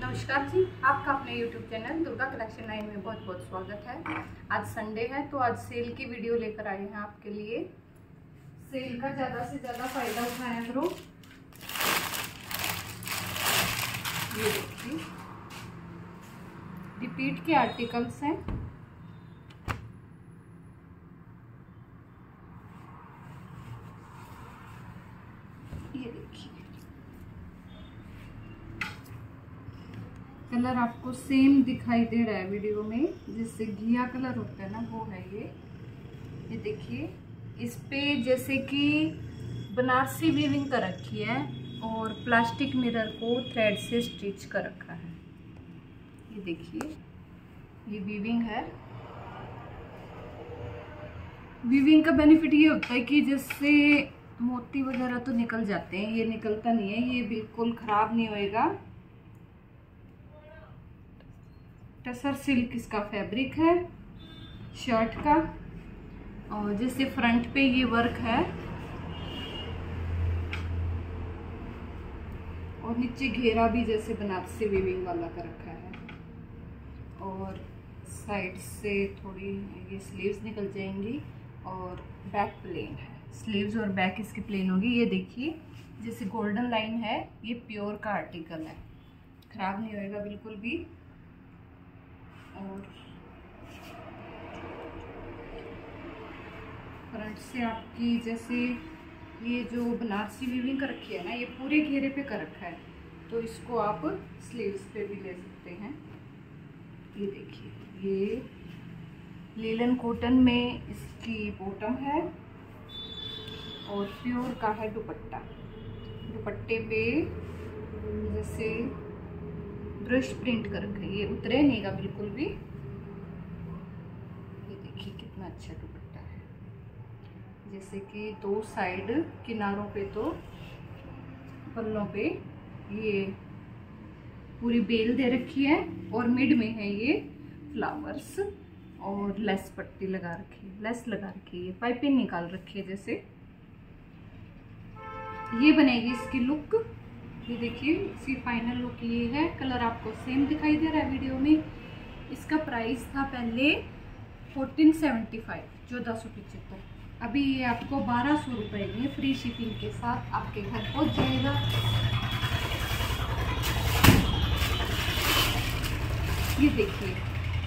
नमस्कार जी, आपका अपने YouTube channel Durga collection nine में बहुत बहुत स्वागत है। आज संडे है तो आज सेल की वीडियो लेकर आए हैं आपके लिए। सेल का ज़्यादा से ज़्यादा फ़ायदा उठाया करो ये देखिए। रिपीट के आर्टिकल्स हैं। ये देखिए। कलर आपको सेम दिखाई दे रहा है वीडियो में, जिससे घिया कलर होता है ना, वो है ये। ये देखिए, इस पे जैसे कि बनारसी वीविंग कर रखी है और प्लास्टिक मिरर को थ्रेड से स्टिच कर रखा है। ये देखिए, ये वीविंग है। वीविंग का बेनिफिट ये होता है कि जैसे मोती वगैरह तो निकल जाते हैं, ये निकलता नहीं है, ये बिल्कुल ख़राब नहीं होएगा। टसर सिल्क इसका फैब्रिक है, शर्ट का, और जैसे फ्रंट पे ये वर्क है, और नीचे घेरा भी जैसे बनारसी वीविंग वाला का रखा है, और साइड से थोड़ी ये स्लीव्स निकल जाएँगी, और बैक प्लेन है। स्लीव्स और बैक इसकी प्लेन होगी। ये देखिए, जैसे गोल्डन लाइन है, ये प्योर का आर्टिकल है। ख़राब नहीं होएगा बिल्कुल भी। और फ्रंट से आपकी जैसे ये जो बनारसी वीविंग कर रखी है ना, ये पूरे घेरे पे कर रखा है तो इसको आप स्लीव्स पे भी ले सकते हैं। ये देखिए, ये लीलन कॉटन में इसकी बॉटम है और प्योर का है दुपट्टा। दुपट्टे पे जैसे ब्रश प्रिंट कर रखा ये उतरे नहीं का बिल्कुल भी। ये देखिए कितना अच्छा दुपट्टा है। जैसे कि दो साइड किनारों पे तो पल्लों पे ये पूरी बेल दे रखी है और मिड में है ये फ्लावर्स और लेस पट्टी लगा रखी है, लेस लगा रखी है पाइपिंग निकाल रखी है जैसे। ये बनेगी इसकी लुक ये देखिए इसकी फाइनल लुक ये है। कलर आपको सेम दिखाई दे रहा है वीडियो में। इसका प्राइस था पहले फोर्टीन सेवेंटी फाइव चौदह सौ पिचहत्तर। अभी ये आपको बारह सौ रुपये में फ्री शिपिंग के साथ आपके घर पहुँच जाएगा। ये देखिए,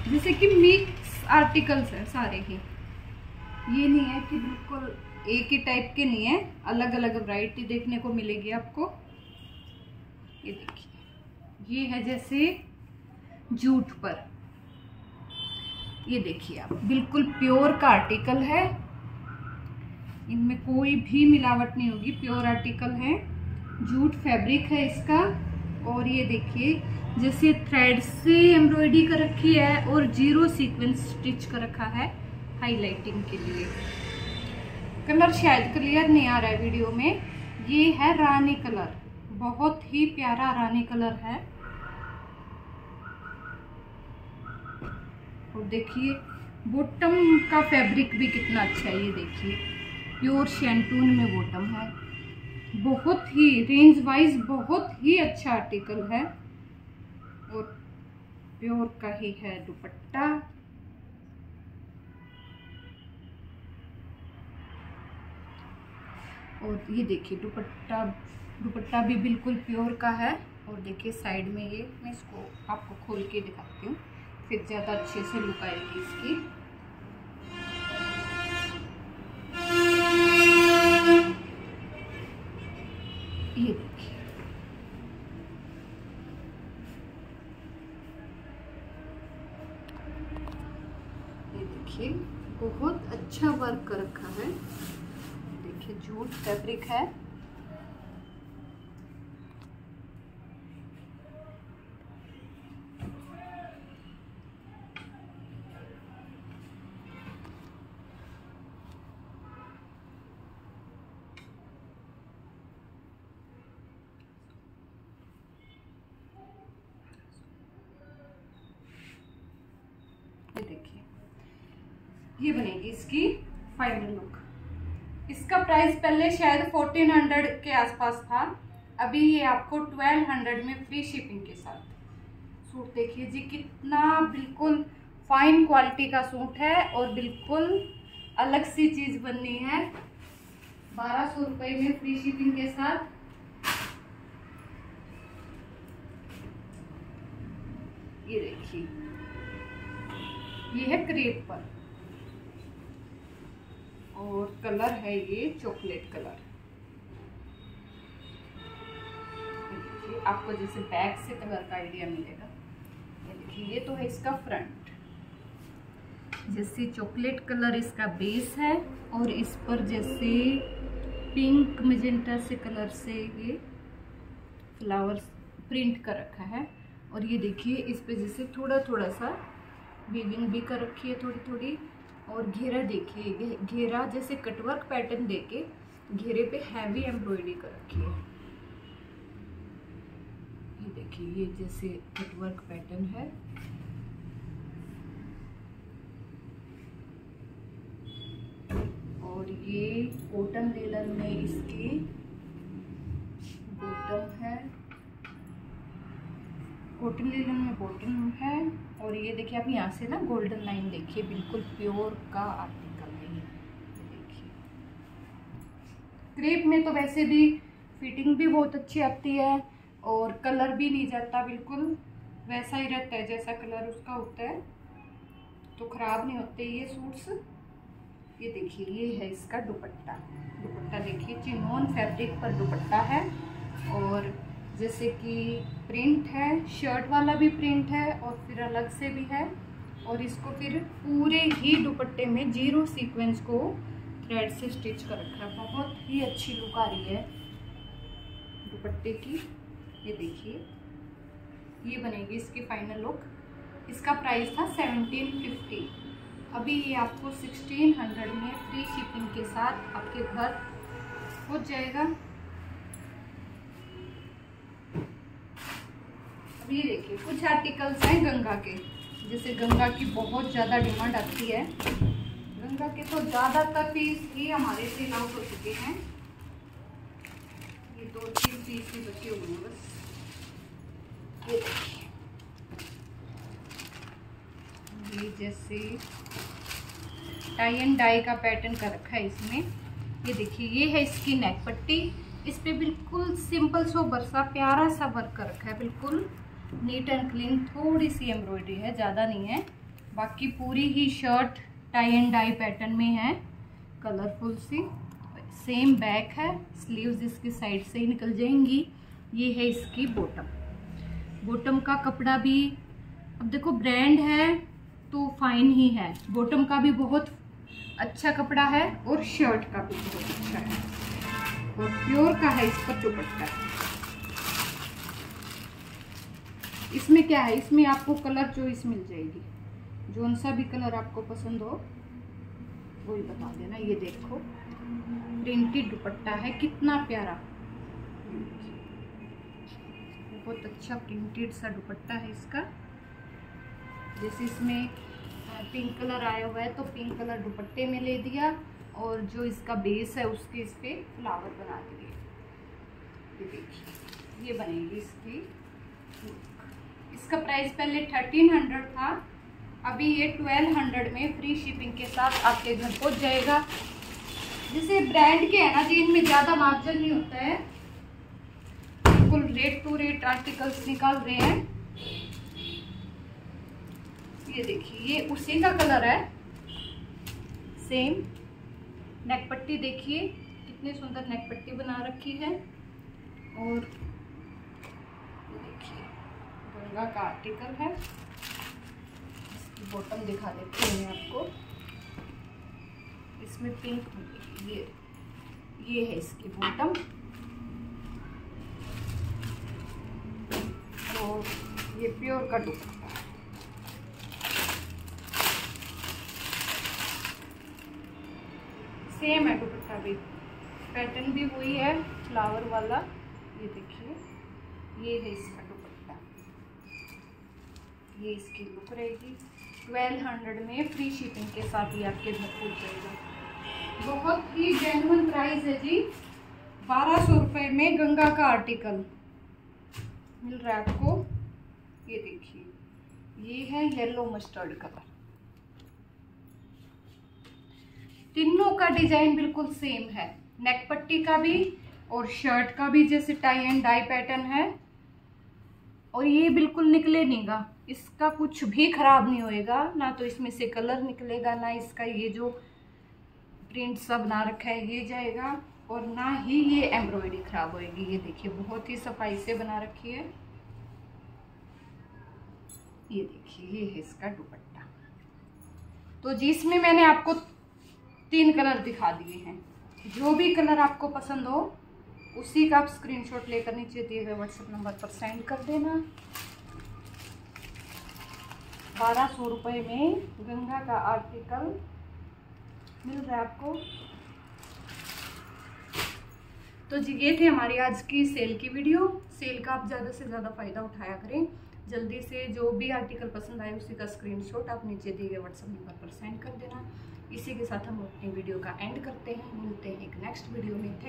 जैसे कि मिक्स आर्टिकल्स हैं सारे ही। ये नहीं है कि बिल्कुल एक ही टाइप के नहीं है अलग अलग वैरायटी देखने को मिलेगी आपको। ये देखिए। ये है जैसे जूट पर। ये देखिए आप, बिल्कुल प्योर का आर्टिकल है। इनमें कोई भी मिलावट नहीं होगी, प्योर आर्टिकल है। जूट फैब्रिक है इसका। और ये देखिए, जैसे थ्रेड से एम्ब्रॉयडरी कर रखी है और ज़ीरो सीक्वेंस स्टिच कर रखा है हाईलाइटिंग के लिए। कलर शायद क्लियर नहीं आ रहा है वीडियो में। ये है रानी कलर। बहुत ही प्यारा रानी कलर है। और देखिए, बॉटम का फैब्रिक भी कितना अच्छा है, ये देखिए। प्योर शैंटून में बॉटम है। बहुत ही रेंज वाइज बहुत ही अच्छा आर्टिकल है। और प्योर का ही है दुपट्टा। और ये देखिए, दुपट्टा दुपट्टा भी बिल्कुल प्योर का है। और देखिए, साइड में ये मैं इसको आपको खोल के दिखाती हूँ। फिर ज़्यादा अच्छे से लुक आएगी इसकी। देखिए, बहुत अच्छा वर्क कर रखा है। देखिए, जूट फैब्रिक है ये देखिए ये बनेगी इसकी फाइनल लुक इसका प्राइस पहले शायद फोर्टीन हंड्रेड के आसपास था, अभी ये आपको ट्वेल्व हंड्रेड में फ्री शिपिंग के साथ. सूट देखिए जी, कितना बिल्कुल फाइन क्वालिटी का सूट है और बिल्कुल अलग सी चीज़ बननी है. बारह सौ रुपये में फ्री शिपिंग के साथ. ये देखिए, ये है क्रेप पर. और कलर है ये चॉकलेट कलर। आपको जैसे बैक से कलर का आइडिया मिलेगा। ये देखिए, ये तो है इसका फ्रंट। जैसे चॉकलेट कलर इसका बेस है और इस पर जैसे पिंक मजेंटा से कलर से ये फ्लावर्स प्रिंट कर रखा है। और ये देखिए, इस पे जैसे थोड़ा थोड़ा सा वीविंग भी कर रखी है थोड़ी थोड़ी और घेरा देखिए घेरा जैसे कटवर्क पैटर्न देके घेरे पे हैवी एम्ब्रॉयडरी कर रखी है। ये देखिए, ये जैसे कटवर्क पैटर्न है। और ये कॉटन लेलर में इसकी बॉटम है। कॉटन लेलन में बॉटम है। देखिए, आप यहाँ से ना गोल्डन लाइन देखिए, बिल्कुल प्योर का आर्टिकल है ये देखिए। क्रेप में तो वैसे भी फिटिंग भी बहुत अच्छी आती है और कलर भी नहीं जाता बिल्कुल, वैसा ही रहता है, जैसा कलर उसका होता है। तो ख़राब नहीं होते ये सूट्स। ये देखिए, ये है इसका दुपट्टा। दुपट्टा देखिए, चिनोन फैब्रिक पर दुपट्टा है और जैसे कि प्रिंट है शर्ट वाला भी प्रिंट है और फिर अलग से भी है। और इसको फिर पूरे ही दुपट्टे में ज़ीरो सीक्वेंस को थ्रेड से स्टिच कर रखा है। बहुत ही अच्छी लुक आ रही है दुपट्टे की। ये देखिए, ये बनेगी इसकी फाइनल लुक इसका प्राइस था सेवनटीन फिफ्टी अभी ये आपको सिक्सटीन हंड्रेड में फ्री शिपिंग के साथ आपके घर पहुँच जाएगा। ये देखिए, कुछ आर्टिकल्स हैं गंगा के जैसे गंगा की बहुत ज़्यादा डिमांड आती है। गंगा के तो ज़्यादातर पीस ही हमारे से आउट हो चुके हैं। ये दो तीन पीस ही बचे हुए हैं बस। ये देखिए। ये जैसे टाई एंड डाई का पैटर्न कर रखा है इसमें। ये देखिए, ये है इसकी नेक पट्टी। इस पे बिल्कुल सिंपल सो, बरसा, प्यारा सा वर्क कर रखा है, बिल्कुल। नीट एंड क्लीन थोड़ी सी एम्ब्रॉयडरी है, ज़्यादा नहीं है। बाकी पूरी ही shirt tie and dye pattern में है कलरफुल सी। सेम बैक है स्लीव्स इसकी साइड से ही निकल जाएँगी। ये है इसकी बॉटम बॉटम का कपड़ा भी, अब देखो ब्रांड है तो फाइन ही है। बॉटम का भी बहुत अच्छा कपड़ा है और शर्ट का भी बहुत अच्छा है। और प्योर का है इस पर दुपट्टा। इसमें क्या है? इसमें आपको कलर चॉइस मिल जाएगी। जोन सा भी कलर आपको पसंद हो, वही बता देना। ये देखो प्रिंटेड दुपट्टा है, कितना प्यारा। बहुत अच्छा प्रिंटेड सा दुपट्टा है इसका। जैसे इसमें पिंक कलर आया हुआ है तो पिंक कलर दुपट्टे में ले दिया और जो इसका बेस है, उसके इस पर फ्लावर बना दिए। देखिए, ये बनेगी इसकी इसका प्राइस पहले थर्टीन हंड्रेड था, अभी ये ट्वेल्व हंड्रेड में फ्री शिपिंग के साथ आपके घर पहुँच जाएगा। जैसे ब्रांड के है ना, जी इनमें ज़्यादा मार्जिन नहीं होता है। बिल्कुल रेट टू रेट आर्टिकल्स निकाल रहे हैं। ये देखिए, ये उसी का कलर है। सेम नेक पट्टी देखिए, कितनी सुंदर नेक पट्टी बना रखी है। और गंगा का आर्टिकल है। बॉटम दिखा देते हैं आपको। इसमें पिंक ये ये है इसकी बॉटम तो ये प्योर का दुपट्टा सेम है दुपट्टा भी। पैटर्न भी वही है फ्लावर वाला। ये देखिए, ये है इसका ये इसकी लुक रहेगी। ट्वेल्व हंड्रेड में फ्री शिपिंग के साथ ही आपके घर पहुँच जाएगा। बहुत ही जेनुअन प्राइस है जी। बारह सौ रुपये में गंगा का आर्टिकल मिल रहा है आपको। ये देखिए। ये है येलो मस्टर्ड कलर तीनों का डिज़ाइन बिल्कुल सेम है। नेक पट्टी का भी और शर्ट का भी जैसे टाई एंड डाई पैटर्न है। और ये बिल्कुल निकले नहींगा इसका कुछ भी खराब नहीं होएगा, ना तो इसमें से कलर निकलेगा, ना इसका ये जो प्रिंट सब बना रखा है, ये जाएगा और ना ही ये एम्ब्रॉयडरी खराब होएगी। ये देखिए, बहुत ही सफ़ाई से बना रखी है। ये देखिए, ये है इसका दुपट्टा। तो जिसमें मैंने आपको तीन कलर दिखा दिए हैं। जो भी कलर आपको पसंद हो, उसी का आप स्क्रीनशॉट लेकर नीचे दिए हुए व्हाट्सएप नंबर पर सेंड कर देना। बारह सौ रुपये में गंगा का आर्टिकल मिल रहा है आपको। तो जी, ये थे हमारी आज की सेल की वीडियो। सेल का आप ज़्यादा से ज़्यादा फ़ायदा उठाया करें। जल्दी से जो भी आर्टिकल पसंद आए, उसी का स्क्रीनशॉट आप नीचे दिए गए व्हाट्सएप नंबर पर सेंड कर देना। इसी के साथ हम अपनी वीडियो का एंड करते हैं। मिलते हैं एक नेक्स्ट वीडियो में। थैंक